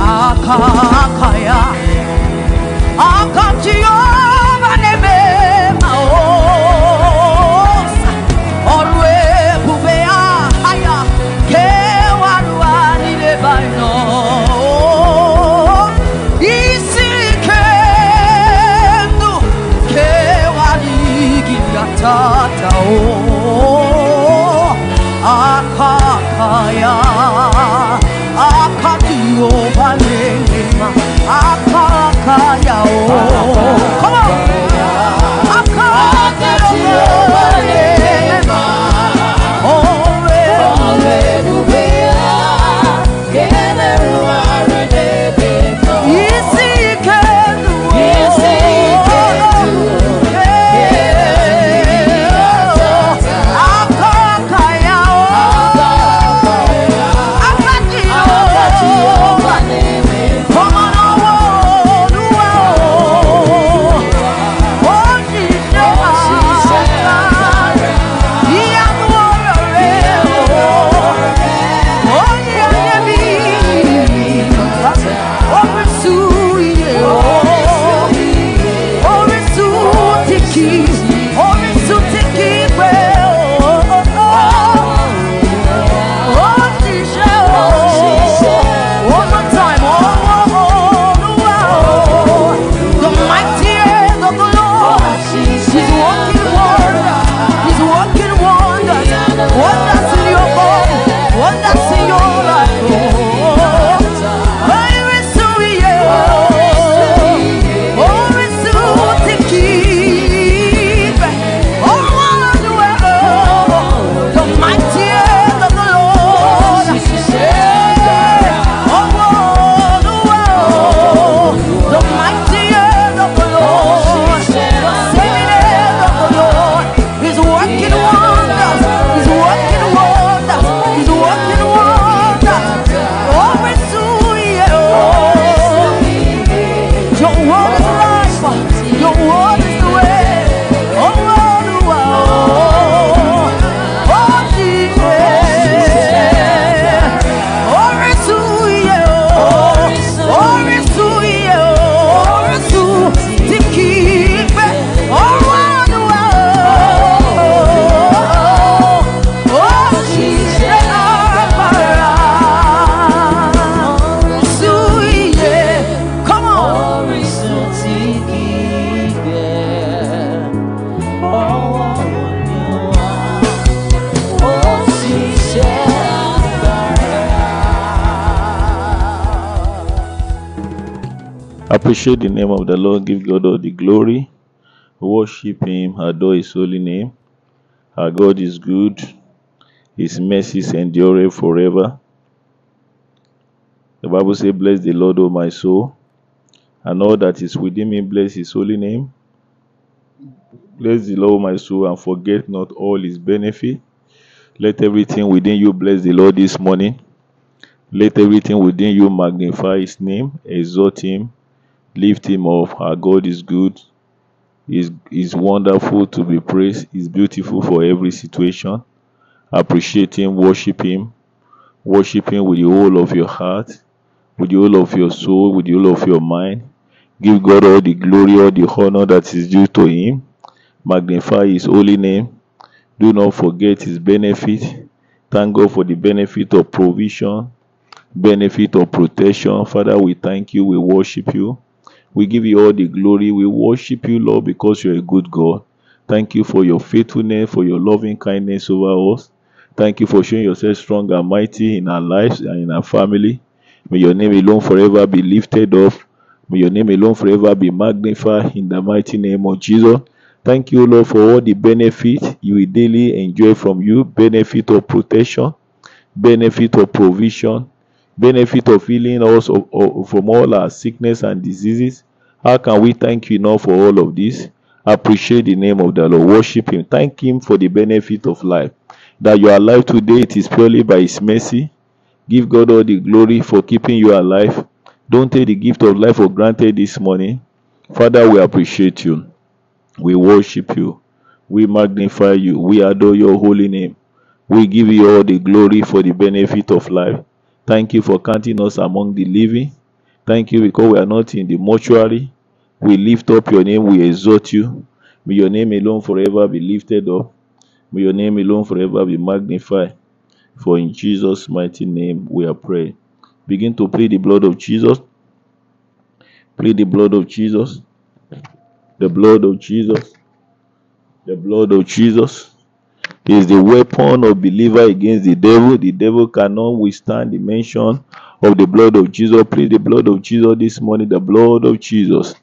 akatiobane Appreciate the name of the Lord. Give God all the glory. Worship Him. Adore His holy name. Our God is good. His mercies endure forever. The Bible says, Bless the Lord, O my soul, and all that is within me. Bless His holy name. Bless the Lord, O my soul, and forget not all His benefit. Let everything within you bless the Lord this morning. Let everything within you magnify His name, exalt Him, lift Him up. Our God is good. Is is wonderful to be praised. Is beautiful for every situation. Appreciate Him, worship Him, worship Him with the whole of your heart, with the whole of your soul, with the whole of your mind. Give God all the glory, all the honor that is due to Him. Magnify His holy name. Do not forget His benefit. Thank God for the benefit of provision, benefit of protection. Father, we thank you. We worship you. We give you all the glory. We worship you, Lord, because you're a good God. Thank you for your faithfulness, for your loving kindness over us. Thank you for showing yourself strong and mighty in our lives and in our family. May your name alone forever be lifted up. May your name alone forever be magnified in the mighty name of Jesus. Thank you, Lord, for all the benefit you will daily enjoy from you benefit of protection, benefit of provision, benefit of healing us from all our sickness and diseases. How can we thank you enough for all of this? Appreciate the name of the Lord. Worship Him. Thank Him for the benefit of life. That you are alive today, it is purely by His mercy. Give God all the glory for keeping you alive. Don't take the gift of life for granted this morning. Father, we appreciate you. We worship you. We magnify you. We adore your holy name. We give you all the glory for the benefit of life. Thank you for counting us among the living. Thank you because we are not in the mortuary. We lift up your name. We exalt you. May your name alone forever be lifted up. May your name alone forever be magnified. For in Jesus' mighty name we are praying. Begin to plead the blood of Jesus. Plead the blood of Jesus. The blood of Jesus. The blood of Jesus is the weapon of believer against the devil. The devil cannot withstand the mention of the blood of Jesus. Plead the blood of Jesus this morning. The blood of Jesus.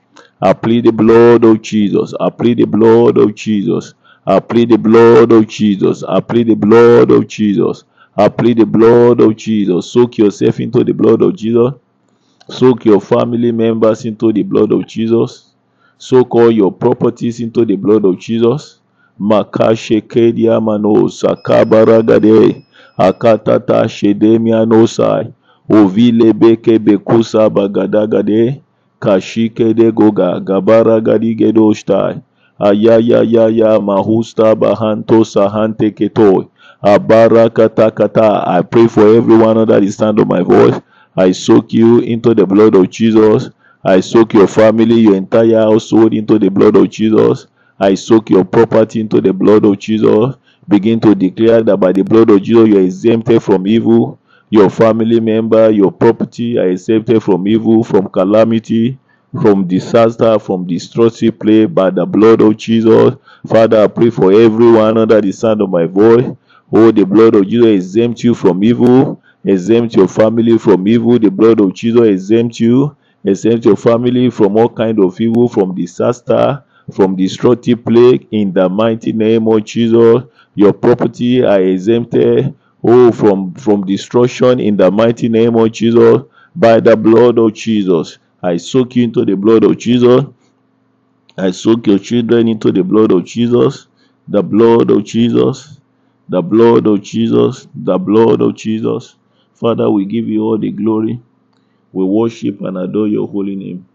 I plead the blood of Jesus. I plead the blood of Jesus. I plead the blood of Jesus. I plead the blood of Jesus. I plead the blood of Jesus. Soak yourself into the blood of Jesus. Soak your family members into the blood of Jesus. Soak all your properties into the blood of Jesus. Makashekedia mano sakabaragade akatata shedemia nosai ovile beke bekusa bagadagade kashike de goga gabara gadigedoshtai ayayayaya mahusta bahanto sahante ketoi. Abara kata kata I pray for everyone under the sound of my voice. I soak you into the blood of Jesus. I soak your family your entire household into the blood of Jesus. I soak your property into the blood of Jesus. Begin to declare that by the blood of Jesus you are exempted from evil your family member, your property are exempted from evil, from calamity, from disaster, from destructive play by the blood of Jesus. Father, I pray for everyone under the sound of my voice. Oh, the blood of Jesus exempt you from evil, exempt your family from evil. The blood of Jesus exempt you, exempt your family from all kind of evil, from disaster, from destructive plague. In the mighty name of Jesus, your property are exempted oh from from destruction in the mighty name of jesus by the blood of jesus. I soak you into the blood of jesus. I soak your children into the blood of jesus. The blood of jesus. The blood of jesus. The blood of jesus. Father we give you all the glory. We worship and adore your holy name.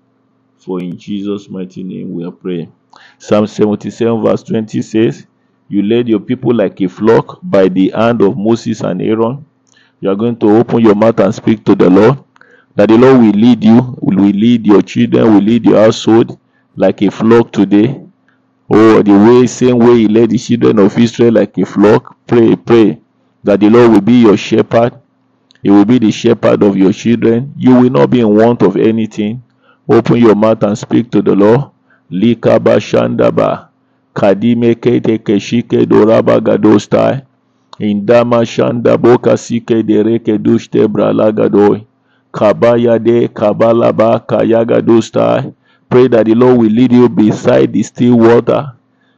For in jesus mighty name we are praying. Psalm 77 verse 20 says you led your people like a flock by the hand of moses and aaron you are going to open your mouth and speak to the lord that the lord will lead you will lead your children will lead your household like a flock today Oh, the way, same way he led the children of Israel like a flock. Pray, pray that the Lord will be your shepherd. He will be the shepherd of your children. You will not be in want of anything. Open your mouth and speak to the Lord. Likaba shandaba. Kadime kete keshike doraba gadostai. Indama shanda boka sike dereke dushte bralagadoi. Kabaya de kabalaba. Pray that the Lord will lead you beside the still water.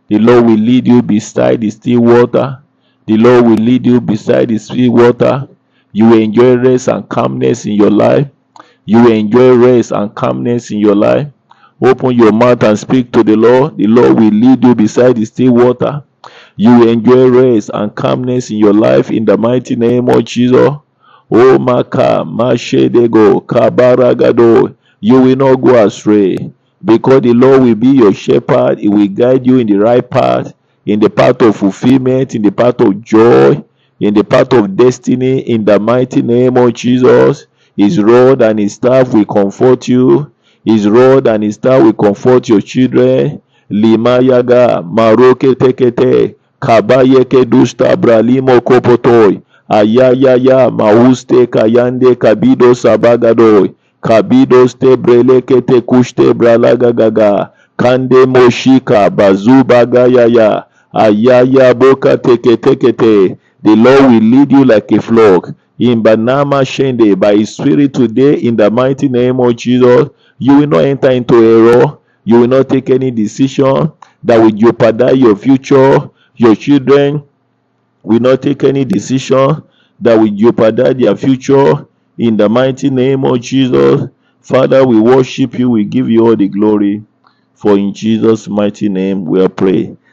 The Lord will lead you beside the still water. The Lord will lead you beside the still water. You will enjoy rest and calmness in your life. You will enjoy rest and calmness in your life. Open your mouth and speak to the Lord. The Lord will lead you beside the still water. You will enjoy rest and calmness in your life in the mighty name of Jesus. O Maka, Mashedego, Kabaragado, you will not go astray because the Lord will be your shepherd. He will guide you in the right path, in the path of fulfillment, in the path of joy, in the path of destiny, in the mighty name of Jesus. His rod and his staff will comfort you. His rod and his staff will comfort your children. Limayaga, Maroke Tekete, Kabayeke Dusta Bralimo Kopotoi, Ayayaya, Mauste Kayande Kabido Sabagadoi, Kabido Ste Breleke Te Kushte Bralagagaga, Kande Moshika, Bazuba Gayaya, Ayaya Boka Teke Tekete. The Lord will lead you like a flock. In Banama Shende, by His Spirit today, in the mighty name of Jesus, you will not enter into error. You will not take any decision that will jeopardize your future. Your children will not take any decision that will jeopardize their future. In the mighty name of Jesus, Father, we worship you. We give you all the glory. For in Jesus' mighty name we are.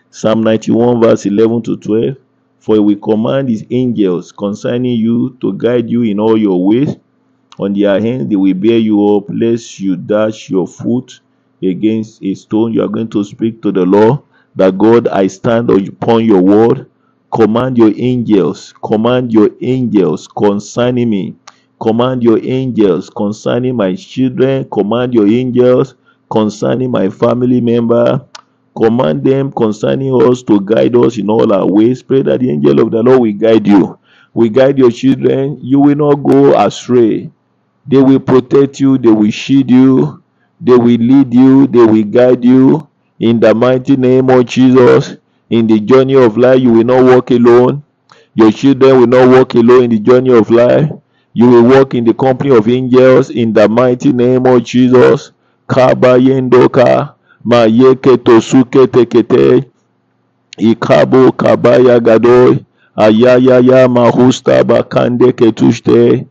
Psalm 91, verse 11 to 12. For we command his angels concerning you to guide you in all your ways. On their hand, they will bear you up, lest you dash your foot against a stone. You are going to speak to the Lord that God, I stand upon your word. Command your angels, command your angels concerning me. Command your angels concerning my children. Command your angels concerning my family member. Command them concerning us to guide us in all our ways. Pray that the angel of the Lord will guide you. We guide your children. You will not go astray. They will protect you. They will shield you. They will lead you. They will guide you. In the mighty name of Jesus. In the journey of life, you will not walk alone. Your children will not walk alone in the journey of life. You will walk in the company of angels in the mighty name of Jesus. Kabayendoka mayeke tosuke tekete ikabo kabaya ayayaya mahusta bakande ketushte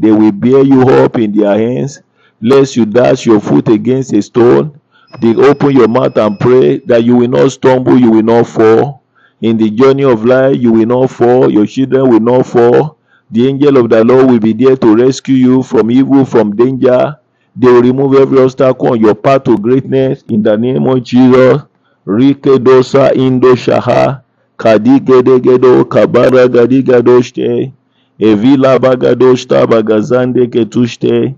they will bear you up in their hands lest you dash your foot against a stone. They open your mouth and pray that you will not stumble you will not fall. In the journey of life you will not fall your children will not fall. The angel of the lord will be there to rescue you from evil from danger. They will remove every obstacle on your path to greatness. In the name of Jesus. Rike dosa indo shaha kadigedegedo kabara gadigadoshte evila bagadoshta bagazande ketushte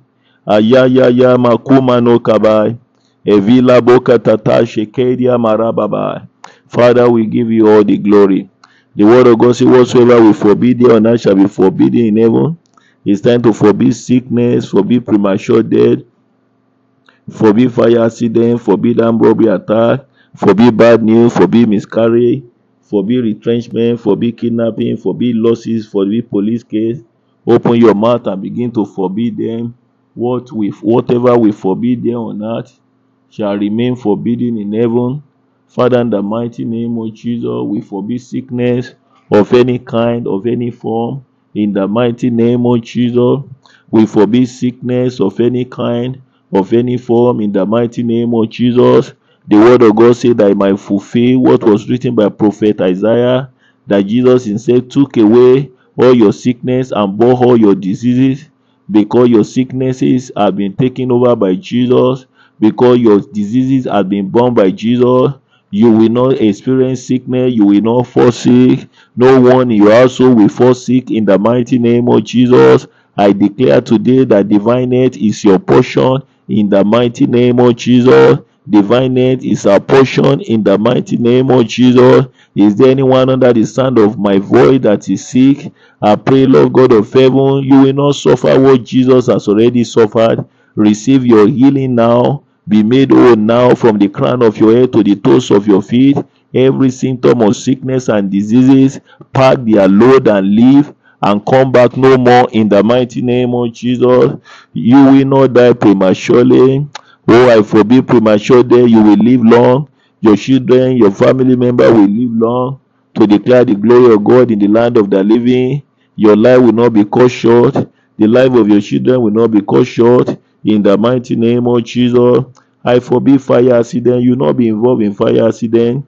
ayayaya makuma no kabai evila boka tata shekedia marababai. Father, we give you all the glory. The word of God says, whatsoever we forbid here on earth shall be forbidden in heaven. It's time to forbid sickness, forbid premature death, forbid fire accident, forbid armed robbery attack, forbid bad news, forbid miscarriage, forbid retrenchment, forbid kidnapping, forbid losses, forbid police case. Open your mouth and begin to forbid them. What we, whatever we forbid them on earth shall remain forbidden in heaven. Father, in the mighty name of Jesus, we forbid sickness of any kind, of any form. In the mighty name of Jesus, we forbid sickness of any kind, of any form. In the mighty name of Jesus, the word of God said that I might fulfill what was mm. written by prophet Isaiah, that Jesus himself took away all your sickness and bore all your diseases, because your sicknesses have been taken over by Jesus, because your diseases have been borne by Jesus. You will not experience sickness, you will not fall sick. No one your household will fall sick in the mighty name of Jesus. I declare today that divine health is your portion in the mighty name of Jesus. Divine health is our portion in the mighty name of Jesus. Is there anyone under the sound of my voice that is sick? I pray, Lord God of heaven, you will not suffer what Jesus has already suffered. Receive your healing now. Be made whole now from the crown of your head to the toes of your feet. Every symptom of sickness and diseases, pack their load and leave and come back no more in the mighty name of Jesus. You will not die prematurely. Oh, I forbid premature death. You will live long. Your children, your family member will live long to declare the glory of God in the land of the living. Your life will not be cut short. The life of your children will not be cut short. In the mighty name of Jesus, I forbid fire accident. You will not be involved in fire accident.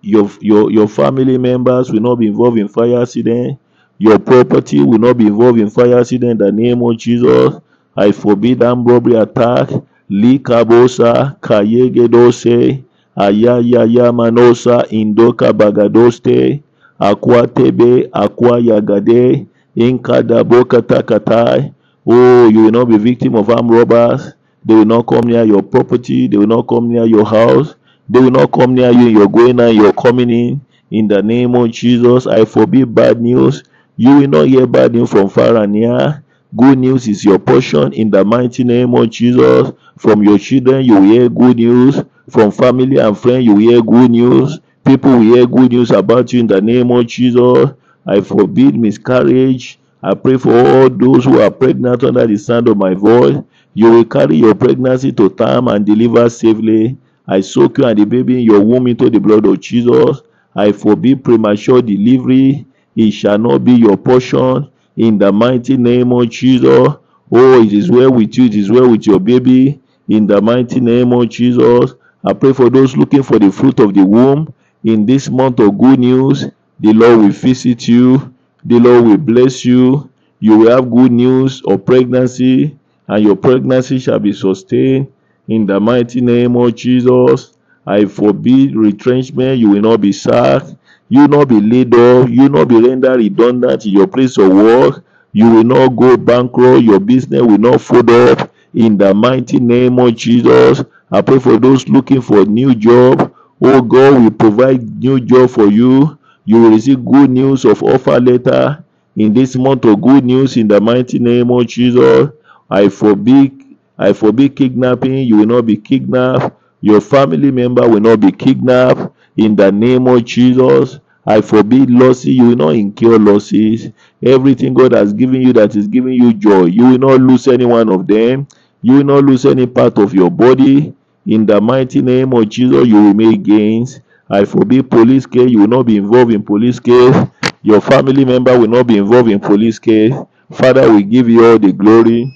Your, your, your family members will not be involved in fire accident. Your property will not be involved in fire accident. In the name of Jesus, I forbid armed robbery attack. Likabosa kayegedose ayayaya manosa indoka bagadoste akwatebe akwayagade inkadaboka takatai. Oh, you will not be victim of armed robbers. They will not come near your property. They will not come near your house. They will not come near you in your going and your coming in. In the name of Jesus, I forbid bad news. You will not hear bad news from far and near. Good news is your portion in the mighty name of Jesus. From your children, you will hear good news. From family and friends, you will hear good news. People will hear good news about you in the name of Jesus. I forbid miscarriage. I pray for all those who are pregnant under the sound of my voice. You will carry your pregnancy to term and deliver safely. I soak you and the baby in your womb into the blood of Jesus. I forbid premature delivery. It shall not be your portion in the mighty name of Jesus. Oh, it is well with you, it is well with your baby in the mighty name of Jesus. I pray for those looking for the fruit of the womb in this month of good news. The Lord will visit you, the Lord will bless you. You will have good news of pregnancy, and your pregnancy shall be sustained in the mighty name of Jesus. I forbid retrenchment. You will not be sacked. You not be laid off. You not be rendered redundant in your place of work. You will not go bankrupt. Your business will not fold up in the mighty name of Jesus. I pray for those looking for a new job. Oh God will provide new job for you. You will receive good news of offer letter in this month of good news in the mighty name of Jesus. I forbid I forbid kidnapping. You will not be kidnapped. Your family member will not be kidnapped in the name of Jesus. I forbid losses. You will not incur losses. Everything God has given you that is giving you joy, you will not lose any one of them. You will not lose any part of your body. In the mighty name of Jesus, you will make gains. I forbid police case. You will not be involved in police case. Your family member will not be involved in police case. Father, we give you all the glory.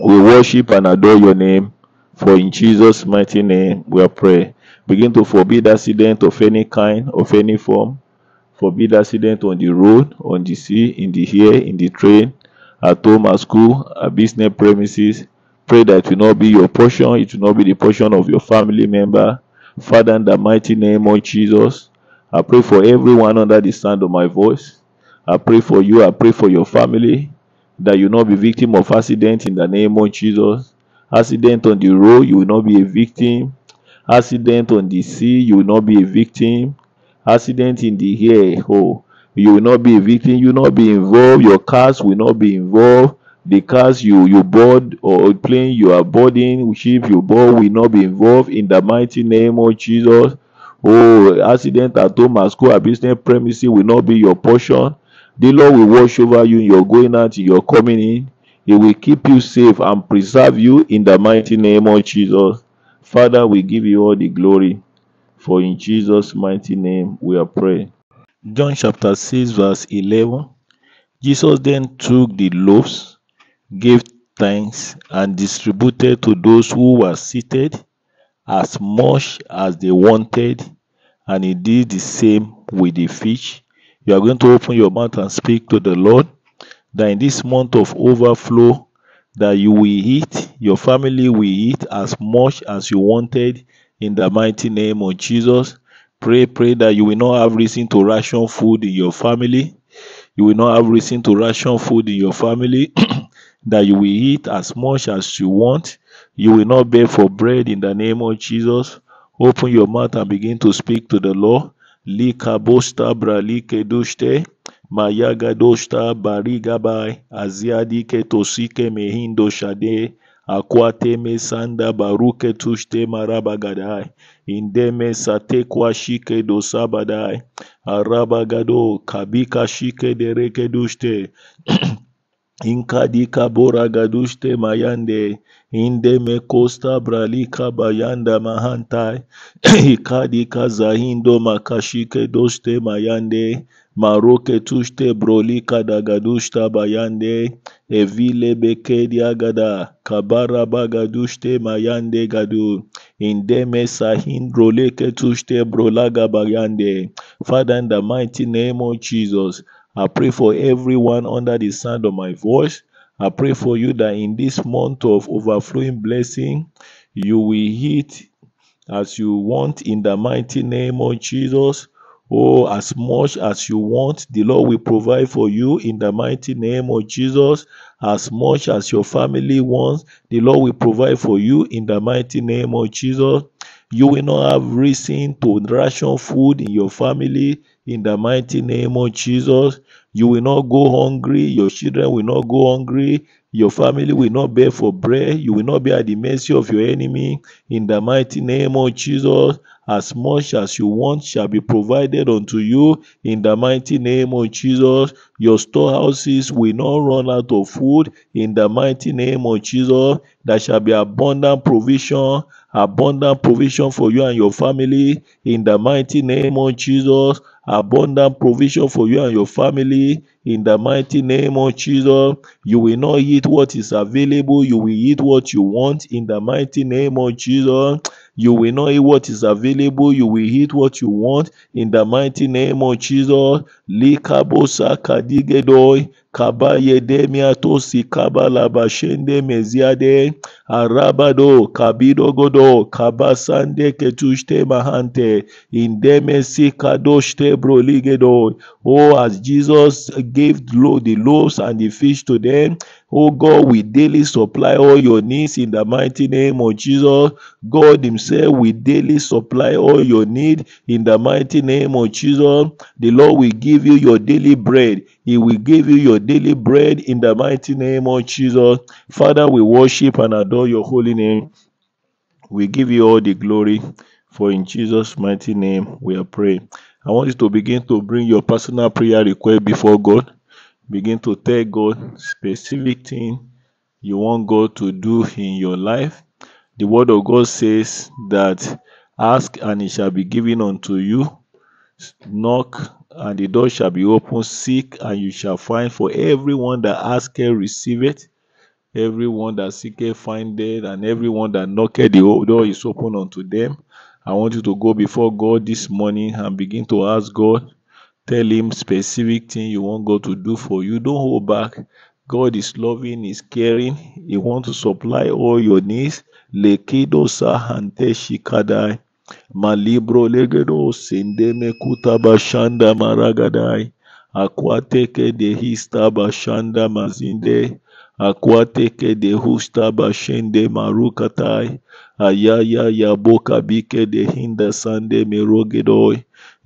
We worship and adore your name. For in Jesus' mighty name we pray. Begin to forbid accident of any kind, of any form. Forbid accident on the road, on the sea, in the air, in the train, at home, at school, at business premises. Pray that it will not be your portion, it will not be the portion of your family member. Father, in the mighty name of Jesus, I pray for everyone under the sound of my voice. I pray for you, I pray for your family, that you not be victim of accident in the name of Jesus. Accident on the road, you will not be a victim. Accident on the sea, you will not be a victim. Accident in the air, oh, you will not be a victim. You will not be involved. Your cars will not be involved. The cars you you board or plane you are boarding, ship you board will not be involved in the mighty name of Jesus. Oh, accident at home, at school, at business premises will not be your portion. The Lord will watch over you in your going out, in your coming in. He will keep you safe and preserve you in the mighty name of Jesus. Father, we give you all the glory. For in Jesus' mighty name we are praying. John chapter 6, verse 11. Jesus then took the loaves, gave thanks, and distributed to those who were seated as much as they wanted, and he did the same with the fish. You are going to open your mouth and speak to the Lord that in this month of overflow, that you will eat, your family will eat as much as you wanted in the mighty name of Jesus. Pray, pray that you will not have reason to ration food in your family. You will not have reason to ration food in your family. that you will eat as much as you want. You will not beg for bread in the name of Jesus. Open your mouth and begin to speak to the Lord. Lika bosta bralike dushte. Mayaga doshta barigabai. aziadike tosike mehindo shade. akwateme sanda baruke tushte marabagadai. Indeme sate kwa shike dosabadai. Arabagado kabika shike dereke dushte. Inkadika bora gadushte mayande inde me costa bralika bayanda mahantai. Ikadika zahindo makashike doste mayande maroke tushte brolika dagadushta bayande. Evile bekedia gada kabara bagadushte mayande gadu. Indeme sahin broleke tushte brolaga bayande. Father in the mighty name of Jesus I pray for everyone under the sound of my voice. I pray for you that in this month of overflowing blessing, you will hit as you want in the mighty name of Jesus. Oh, as much as you want, the Lord will provide for you in the mighty name of Jesus. As much as your family wants, the Lord will provide for you in the mighty name of Jesus. You will not have reason to ration food in your family in the mighty name of Jesus. You will not go hungry. Your children will not go hungry. Your family will not beg for bread. You will not be at the mercy of your enemy. In the mighty name of Jesus, as much as you want shall be provided unto you in the mighty name of Jesus. Your storehouses will not run out of food in the mighty name of Jesus. There shall be abundant provision, abundant provision for you and your family in the mighty name of Jesus. Abundant provision for you and your family in the mighty name of Jesus. You will not eat what is available, you will eat what you want in the mighty name of Jesus. You will not eat what is available, you will eat what you want in the mighty name of Jesus. Kabaye demiatosi kabalabashende meziade arabado kabidogodo kabasande ketushte mahante indeme sikadoshte broligedo oh as jesus gave the loaves and the fish to them oh god we daily supply all your needs in the mighty name of jesus. God himself will daily supply all your need in the mighty name of jesus. The lord will give you your daily bread he will give you your daily bread in the mighty name of jesus father we worship and adore your holy name we give you all the glory for in Jesus' mighty name we are praying. I want you to begin to bring your personal prayer request before God. Begin to tell God specific thing you want God to do in your life. The word of God says that ask and it shall be given unto you. Knock and the door shall be opened. Seek and you shall find. For everyone that asketh, receive it everyone that seeketh findeth, and everyone that knocketh, the door is open unto them. I want you to go before God this morning and begin to ask God. Tell Him specific thing you want God to do for you. Don't hold back. God is loving, is caring. He wants to supply all your needs. Lekido sahante shikadai. Malibro legedo sendeme kutaba shanda maragadai. Akwateke de hista bashanda mazinde. Akwateke de husta bashende marukatai. Ayaya yaboka bike de hinda sande merogedoi.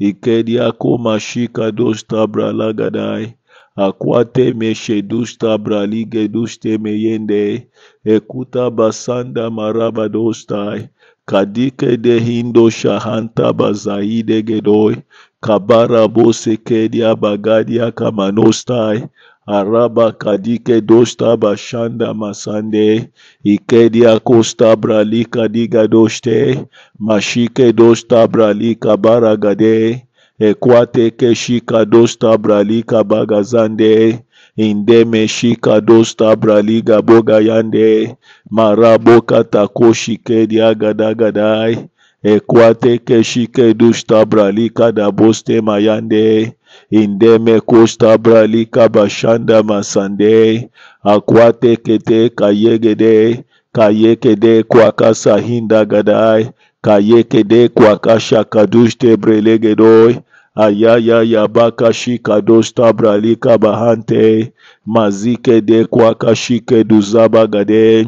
Ikedia koma shika dosta bralagadai. Akwate meshe dusta bralige duste meyende. Ekuta basanda maraba dostai. Kadike de hindo shahanta bazaide gedoi. Kabara bose kedia bagadia kamanostai. Araba kadike dosta bashanda masande. Ikedia kosta bralika diga doste. Mashike dosta bralika baragade. Ekwate keshika dosta bralika bagazande. Indeme shika dosta braliga bogayande. Maraboka takoshi kedia gadagadai. Ekwate keshike dusta bralika da boste mayande. Indeme kosta bralika bashanda masande. Akwate kete kayegede. Kayekede kwakasa hinda gadai. Kayekede kwakasha kadushte brelegedoi. Ayaya yabaka shika dosta bralika bahante. Mazike de kwakashike duzaba gade.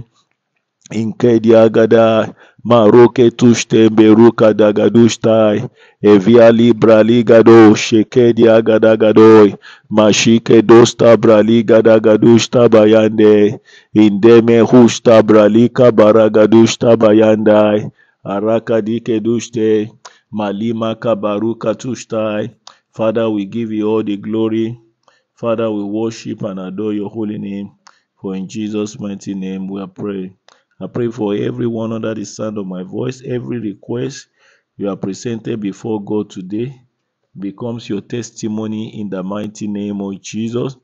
Inkedia gada maroke tushte beruka dagadushtai evia libra ligado shekedia gadagadoi mashike dosta braliga dagadushta bayande. Indeme hushta bralika baragadushta bayandai. Araka dike dushte malima kabaruka tushtai father we give you all the glory father we worship and adore your holy name for in jesus mighty name we are praying I pray for everyone under the sound of my voice. Every request you are presented before God today becomes your testimony in the mighty name of Jesus.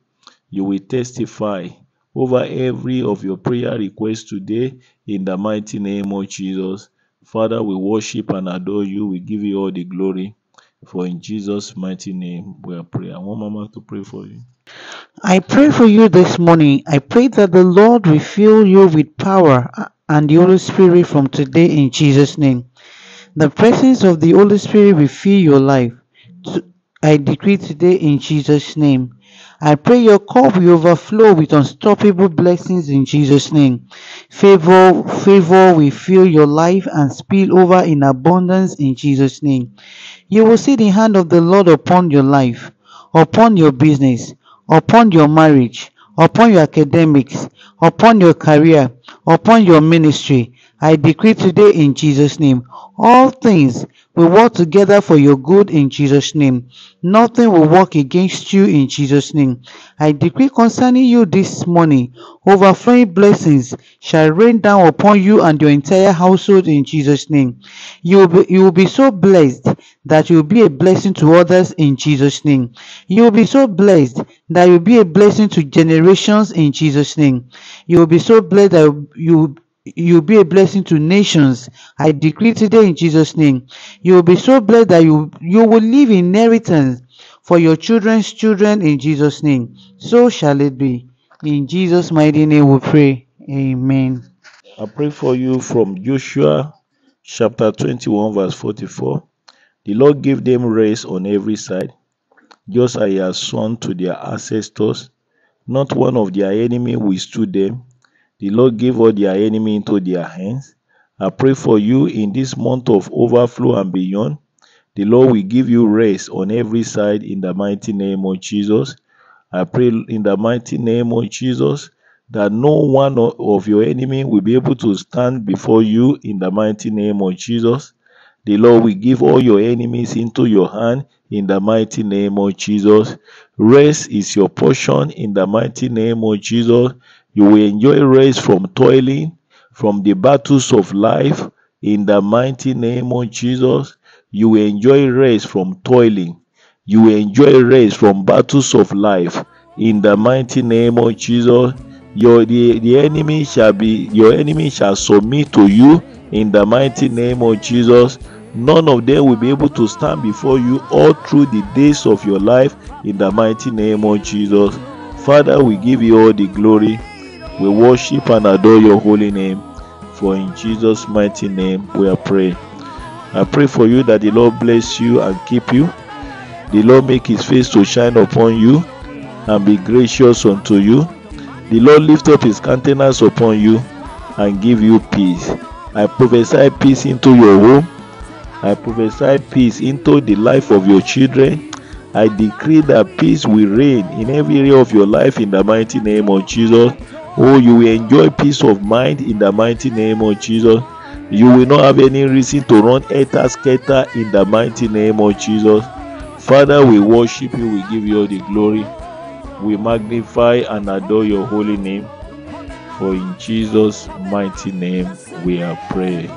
You will testify over every of your prayer requests today in the mighty name of Jesus. Father, we worship and adore you. We give you all the glory. For in Jesus' mighty name we are praying. I want Mama to pray for you. I pray for you this morning. I pray that the Lord will fill you with power and the Holy Spirit from today in Jesus' name. The presence of the Holy Spirit will fill your life. I decree today in Jesus' name. I pray your cup will overflow with unstoppable blessings in Jesus' name. Favor, favor will fill your life and spill over in abundance in Jesus' name. You will see the hand of the Lord upon your life, upon your business, upon your marriage, upon your academics, upon your career, upon your ministry. I decree today in Jesus' name, all things will work together for your good in Jesus' name. Nothing will work against you in Jesus' name. I decree concerning you this morning, overflowing blessings shall rain down upon you and your entire household in Jesus' name. You will be, you will be so blessed that you will be a blessing to others in Jesus' name. You will be so blessed that you will be a blessing to generations in Jesus' name. You will be so blessed that you you'll be a blessing to nations. I decree today in Jesus' name. You will be so blessed that you you will leave inheritance for your children's children in Jesus' name. So shall it be. In Jesus' mighty name we pray. Amen. I pray for you from Joshua chapter 21, verse 44. The Lord gave them rest on every side, just as He has sworn to their ancestors. Not one of their enemy withstood them. The Lord give all their enemy into their hands. I pray for you in this month of overflow and beyond. The Lord will give you rest on every side in the mighty name of Jesus. I pray in the mighty name of Jesus that no one of your enemy will be able to stand before you in the mighty name of Jesus. The Lord will give all your enemies into your hand in the mighty name of Jesus. Rest is your portion in the mighty name of Jesus. You will enjoy rest from toiling, from the battles of life in the mighty name of Jesus. You will enjoy rest from toiling. You will enjoy rest from battles of life in the mighty name of Jesus. Your the, the enemy shall be your enemy shall submit to you in the mighty name of Jesus. None of them will be able to stand before you all through the days of your life in the mighty name of Jesus. Father, we give you all the glory. We worship and adore your holy name. For in Jesus' mighty name we are praying. I pray for you that the Lord bless you and keep you. The Lord make his face to shine upon you and be gracious unto you. The Lord lift up his countenance upon you and give you peace. I prophesy peace into your home. I prophesy peace into the life of your children. I decree that peace will reign in every area of your life in the mighty name of Jesus. Oh, you will enjoy peace of mind in the mighty name of Jesus. You will not have any reason to run eta scatter in the mighty name of Jesus. Father, we worship you, we give you all the glory. We magnify and adore your holy name. For in Jesus' mighty name we are praying.